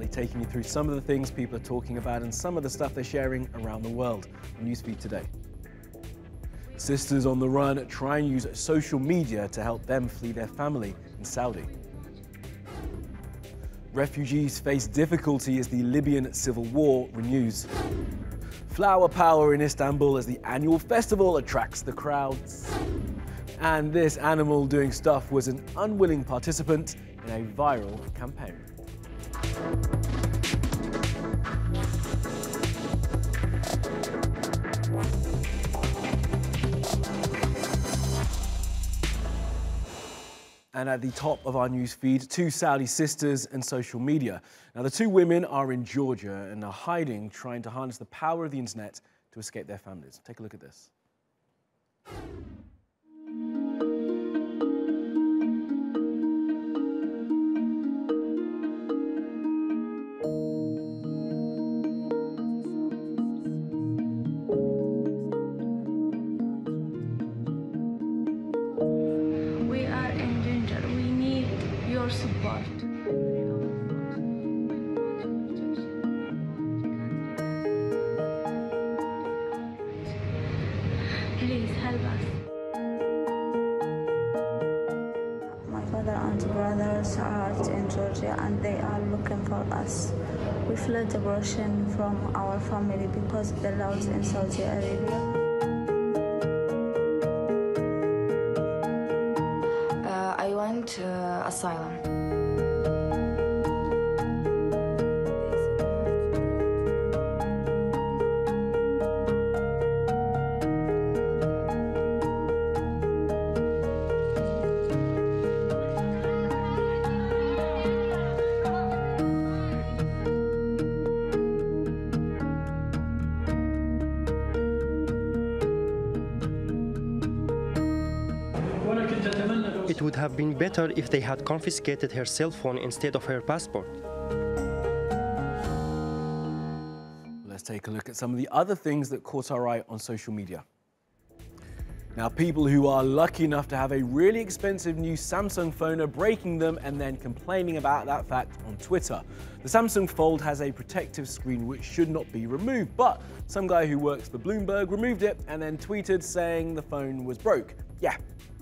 Ali taking you through some of the things people are talking about and some of the stuff they're sharing around the world on Newsfeed today. Sisters on the run try and use social media to help them flee their family in Saudi. Refugees face difficulty as the Libyan civil war renews. Flower power in Istanbul as the annual festival attracts the crowds. And this animal doing stuff was an unwilling participant in a viral campaign. And at the top of our news feed, two Saudi sisters and social media. Now, the two women are in Georgia and are hiding, trying to harness the power of the internet to escape their families. Take a look at this. Please help us. My father and brothers are in Georgia and they are looking for us. We fled abortion from our family because the laws in Saudi Arabia. Have been better if they had confiscated her cell phone instead of her passport. Let's take a look at some of the other things that caught our eye on social media. Now, people who are lucky enough to have a really expensive new Samsung phone are breaking them and then complaining about that fact on Twitter. The Samsung Fold has a protective screen which should not be removed, but some guy who works for Bloomberg removed it and then tweeted saying the phone was broke. Yeah,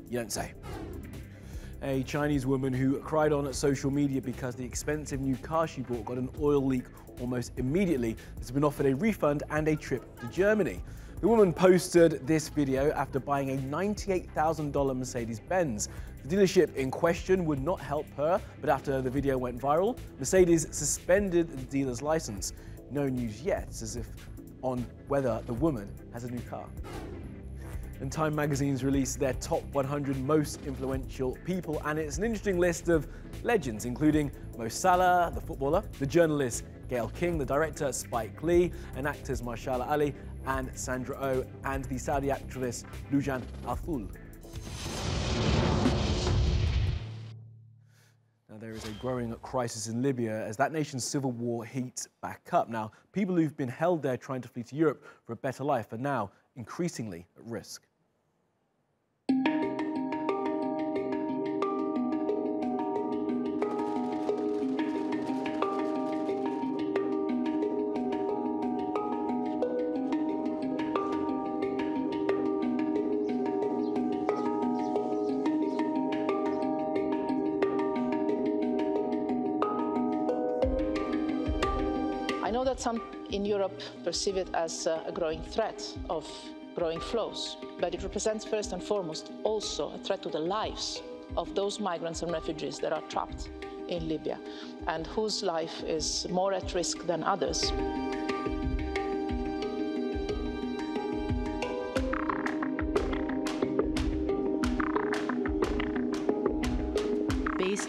you don't say. A Chinese woman who cried on social media because the expensive new car she bought got an oil leak almost immediately has been offered a refund and a trip to Germany. The woman posted this video after buying a $98,000 Mercedes Benz. The dealership in question would not help her, but after the video went viral, Mercedes suspended the dealer's license. No news yet, as if on whether the woman has a new car. And Time Magazine's released their top 100 most influential people, and it's an interesting list of legends, including Mo Salah, the footballer, the journalist Gayle King, the director Spike Lee, and actors Mahershala Ali and Sandra Oh, and the Saudi actress Loujain al-Hathloul. Now, there is a growing crisis in Libya as that nation's civil war heats back up. Now, people who've been held there trying to flee to Europe for a better life are now increasingly at risk. I know that some in Europe perceive it as a growing threat of growing flows, but it represents first and foremost also a threat to the lives of those migrants and refugees that are trapped in Libya and whose life is more at risk than others.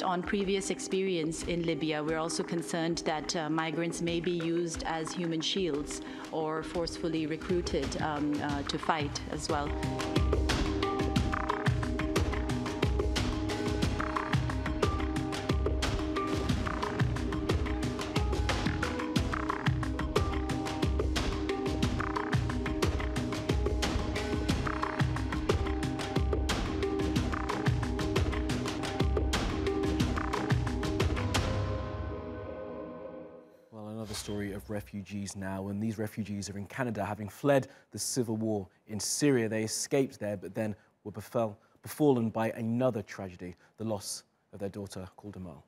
On previous experience in Libya, we're also concerned that uh, migrants may be used as human shields or forcefully recruited um, uh, to fight as well. Refugees now, and these refugees are in Canada, having fled the civil war in Syria. They escaped there, but then were befell, befallen by another tragedy, the loss of their daughter called Amal.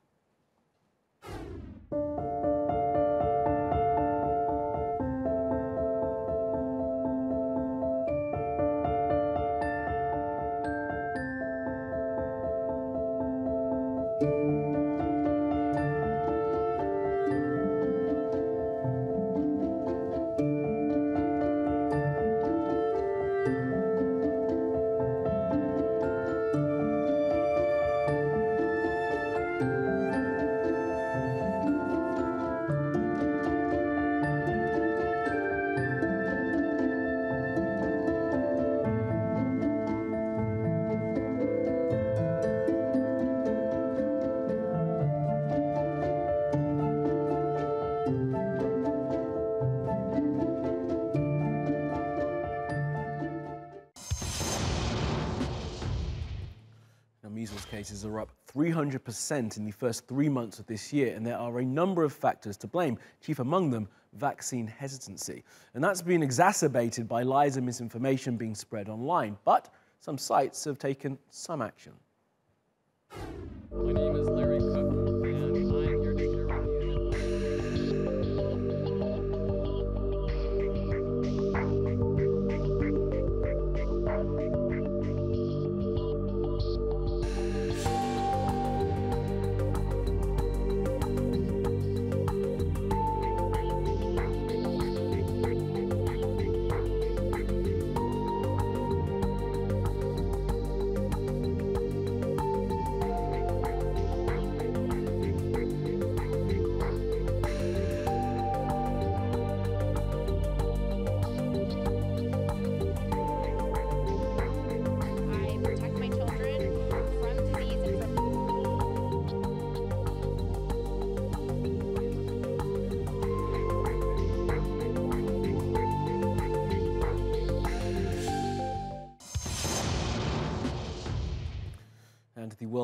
Measles cases are up 300% in the first three months of this year, and there are a number of factors to blame, chief among them vaccine hesitancy. And that's been exacerbated by lies and misinformation being spread online. But some sites have taken some action. My name is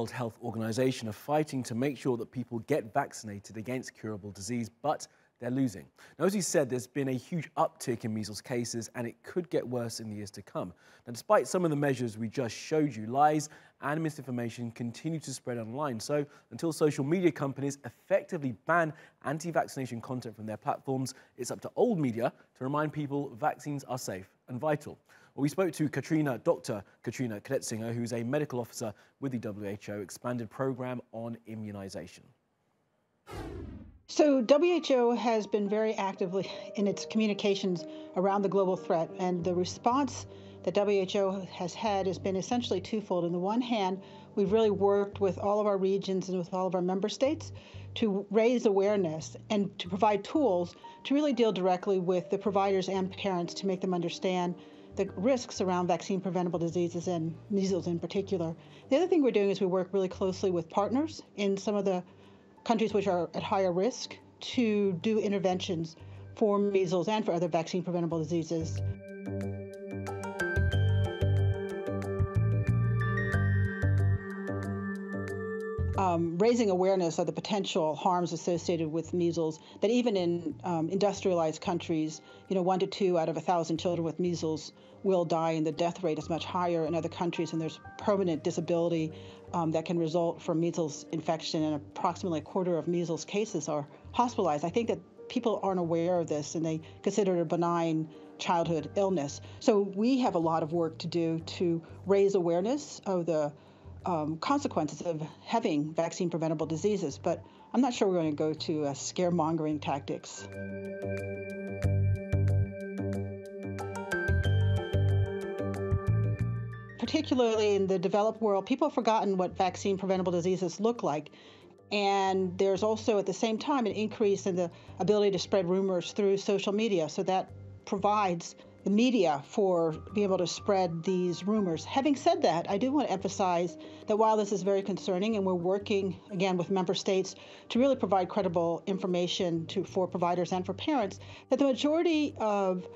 World Health Organization are fighting to make sure that people get vaccinated against curable disease, but they're losing. Now, as you said, there's been a huge uptick in measles cases, and it could get worse in the years to come. Now, despite some of the measures we just showed you, lies and misinformation continue to spread online. So, until social media companies effectively ban anti vaccination content from their platforms, it's up to old media to remind people vaccines are safe and vital. Well, we spoke to Katrina, Dr. Katrina Kretsinger, who's a medical officer with the WHO expanded program on immunization. So, WHO has been very actively in its communications around the global threat, and the response that WHO has had has been essentially twofold. On the one hand, we've really worked with all of our regions and with all of our member states to raise awareness and to provide tools to really deal directly with the providers and parents to make them understand the risks around vaccine preventable diseases and measles in particular. The other thing we're doing is we work really closely with partners in some of the countries which are at higher risk to do interventions for measles and for other vaccine preventable diseases. Um, raising awareness of the potential harms associated with measles, that even in um, industrialized countries, you know, one to two out of a thousand children with measles will die, and the death rate is much higher in other countries, and there's permanent disability um, that can result from measles infection, and approximately a quarter of measles cases are hospitalized. I think that people aren't aware of this, and they consider it a benign childhood illness. So we have a lot of work to do to raise awareness of the um, consequences of having vaccine preventable diseases, but I'm not sure we're going to go to uh, scaremongering tactics. Particularly in the developed world, people have forgotten what vaccine preventable diseases look like. And there's also at the same time an increase in the ability to spread rumors through social media. So that provides the media for being able to spread these rumors. Having said that, I do want to emphasize that while this is very concerning and we're working again with member states to really provide credible information to for providers and for parents, that the majority of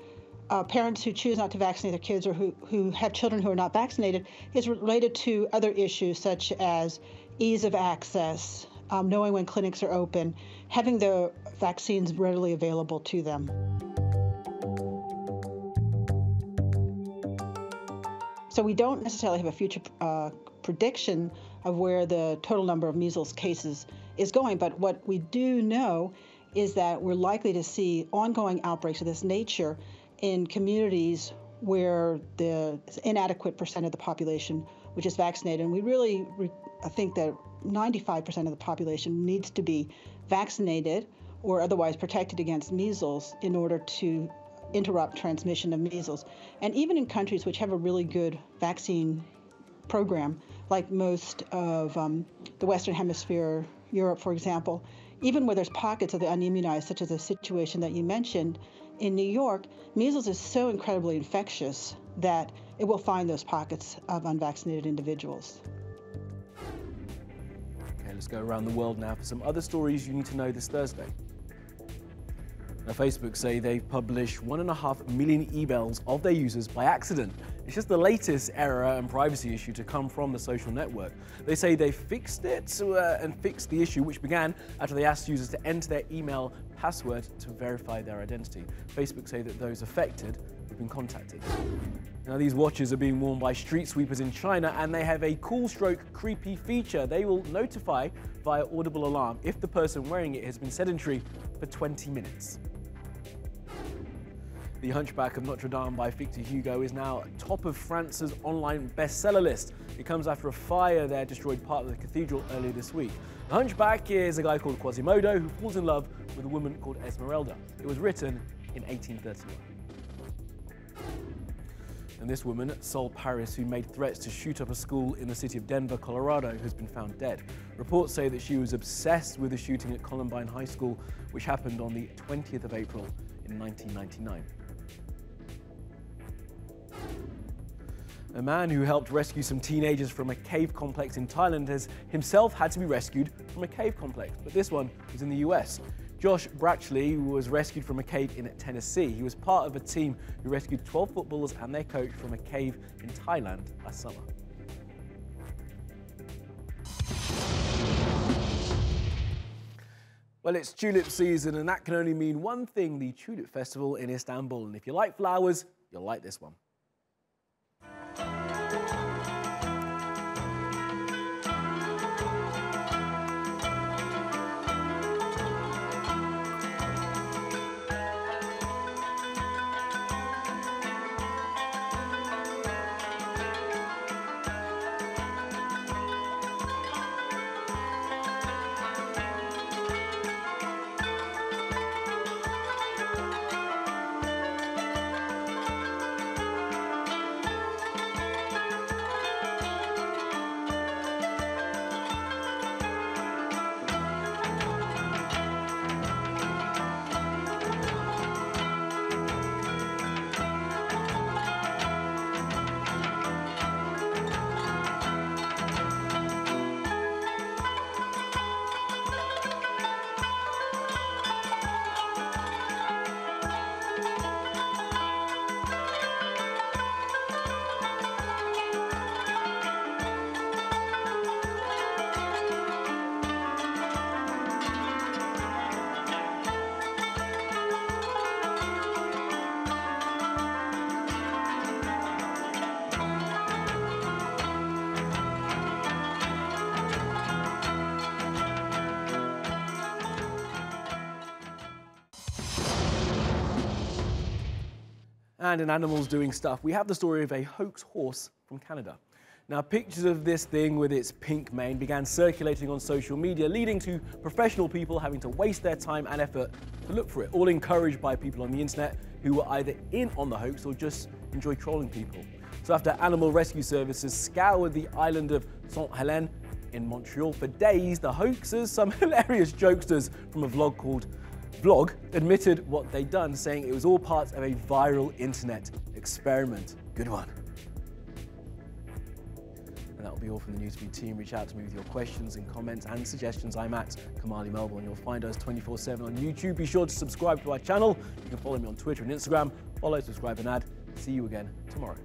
uh, parents who choose not to vaccinate their kids or who, who have children who are not vaccinated is related to other issues such as ease of access, um, knowing when clinics are open, having the vaccines readily available to them. So we don't necessarily have a future uh, prediction of where the total number of measles cases is going, but what we do know is that we're likely to see ongoing outbreaks of this nature in communities where the inadequate percent of the population which is vaccinated. And we really re- I think that 95% of the population needs to be vaccinated or otherwise protected against measles in order to interrupt transmission of measles. And even in countries which have a really good vaccine program, like most of um, the Western Hemisphere, Europe, for example, even where there's pockets of the unimmunized, such as the situation that you mentioned in New York, measles is so incredibly infectious that it will find those pockets of unvaccinated individuals. Okay, let's go around the world now for some other stories you need to know this Thursday. Now, Facebook say they've published one and a half million emails of their users by accident. It's just the latest error and privacy issue to come from the social network. They say they fixed it uh, and fixed the issue, which began after they asked users to enter their email password to verify their identity. Facebook say that those affected have been contacted. Now, these watches are being worn by street sweepers in China and they have a cool stroke creepy feature. They will notify via audible alarm if the person wearing it has been sedentary for 20 minutes. The Hunchback of Notre Dame by Victor Hugo is now top of France's online bestseller list. It comes after a fire there destroyed part of the cathedral earlier this week. The Hunchback is a guy called Quasimodo who falls in love with a woman called Esmeralda. It was written in 1831. And this woman, Sol Pais, who made threats to shoot up a school in the city of Denver, Colorado, has been found dead. Reports say that she was obsessed with the shooting at Columbine High School, which happened on the 20th of April in 1999. A man who helped rescue some teenagers from a cave complex in Thailand has himself had to be rescued from a cave complex, but this one was in the US. Josh Bratchley was rescued from a cave in Tennessee. He was part of a team who rescued 12 footballers and their coach from a cave in Thailand last summer. Well, it's tulip season, and that can only mean one thing the Tulip Festival in Istanbul. And if you like flowers, you'll like this one. And in Animals Doing Stuff, we have the story of a hoax horse from Canada. Now, pictures of this thing with its pink mane began circulating on social media, leading to professional people having to waste their time and effort to look for it, all encouraged by people on the internet who were either in on the hoax or just enjoy trolling people. So after animal rescue services scoured the island of Saint Helene in Montreal for days, the hoaxers, some hilarious jokesters from a vlog called Vlog, admitted what they'd done, saying it was all part of a viral internet experiment. Good one. And that'll be all from the Newsfeed team. Reach out to me with your questions and comments and suggestions. I'm at Kamali Melbourne. And you'll find us 24-7 on YouTube. Be sure to subscribe to our channel. You can follow me on Twitter and Instagram. Follow, subscribe and add. See you again tomorrow.